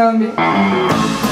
around me.